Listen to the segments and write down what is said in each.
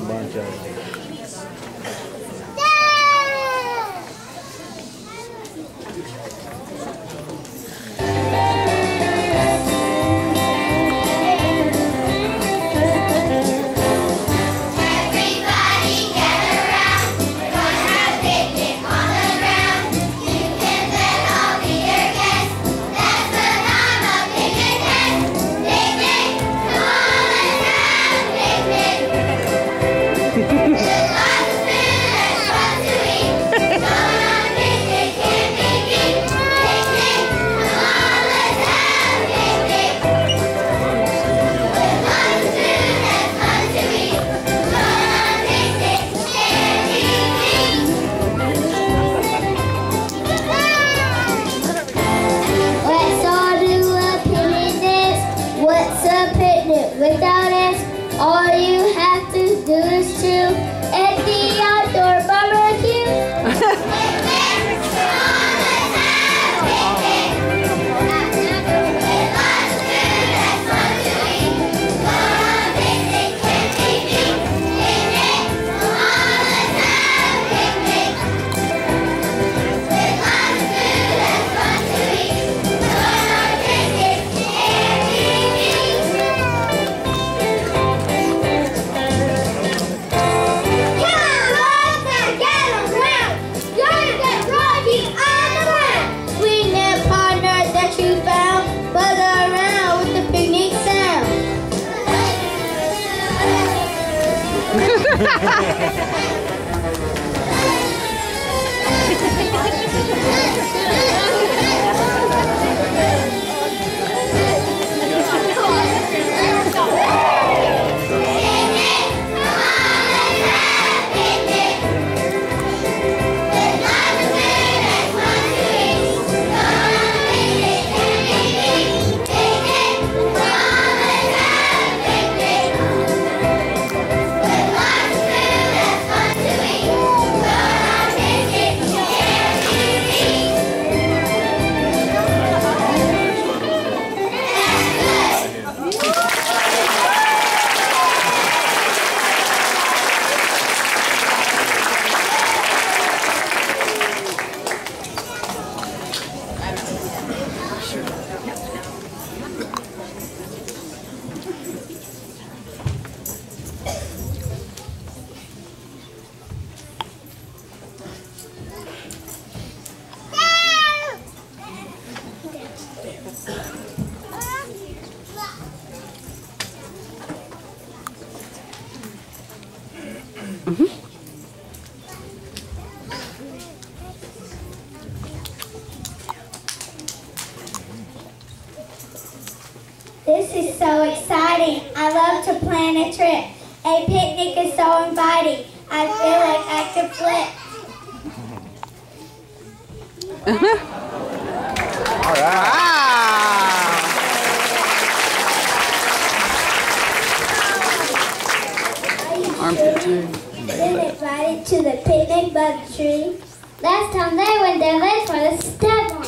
bunch of Yeah. Mm-hmm. This is so exciting. I love to plan a trip. A picnic is so inviting. I feel like I could flip. Armpit too. Been to the picnic by the tree. Last time they went there, they tried to step on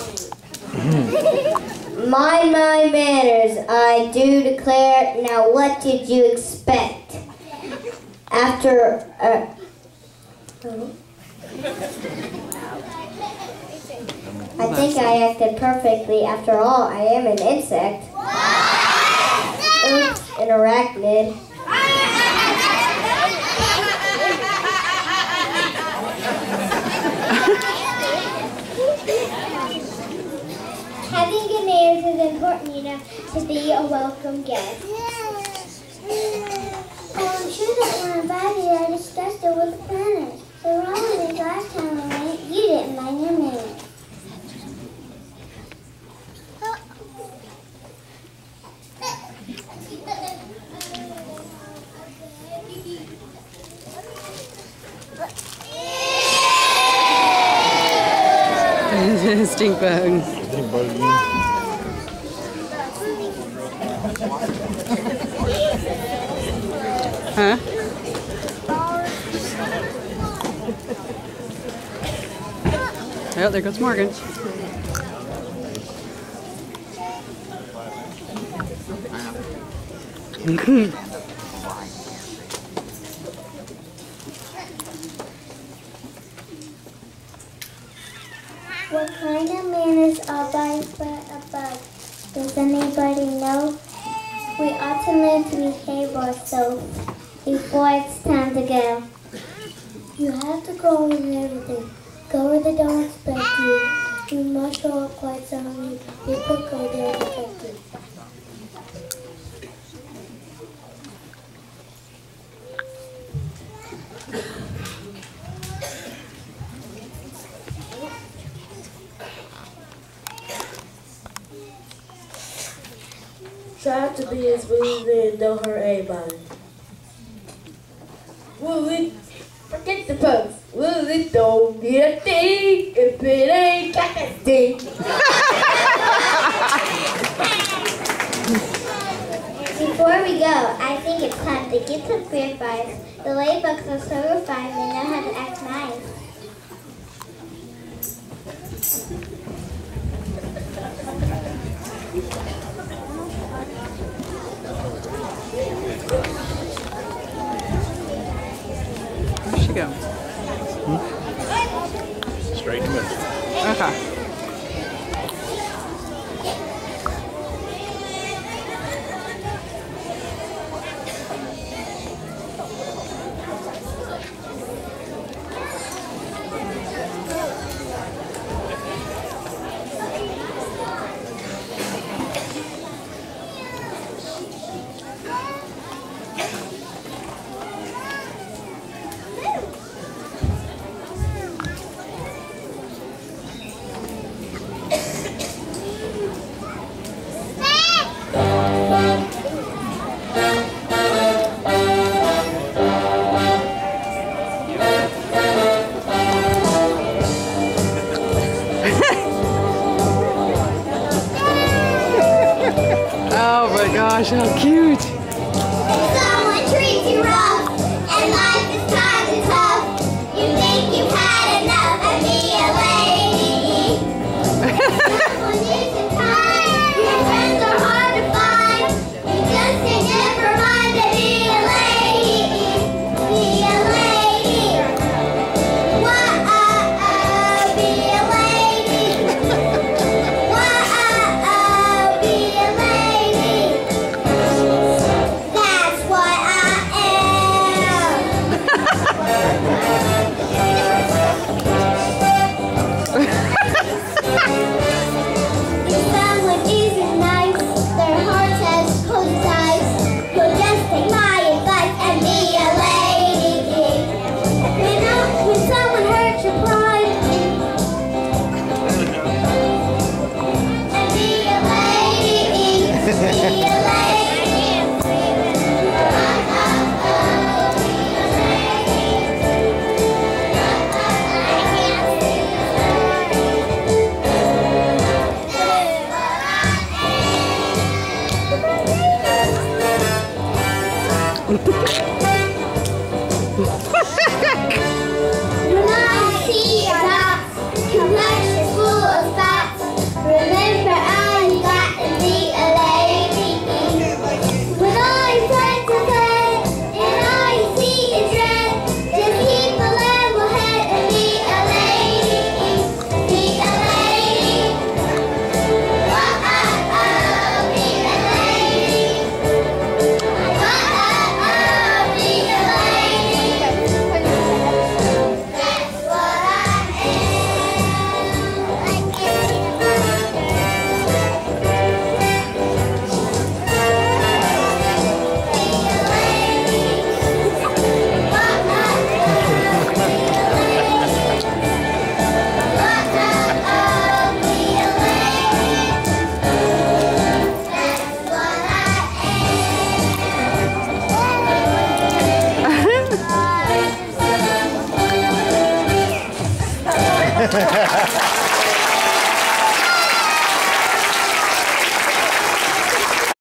me. Mind my manners, I do declare. Now, what did you expect? After. Uh, I think I acted perfectly. After all, I am an insect. Oops, an arachnid. Having good manners is important, you know, to be a welcome guest. Um, I'm sure that when I invited you, I discussed it with the planners. So is last time I went, you didn't mind your manners. Stink bug. Huh? Oh, there goes Morgan. What kind of man is all by but above? Does anybody know? We ought to learn to behave ourselves before it's time to go. You have to go with everything. Go where they don't expect you. You must show up quite soundly. You could go there Try to be as smooth and don't hurt anybody. Will it forget the post? Will it don't be a thing if it ain't got a thing? Before we go, I think it's time to get some free advice. The ladybugs are so refined, they know how to act nice. Where'd she go? Straight to middle. Okay. Música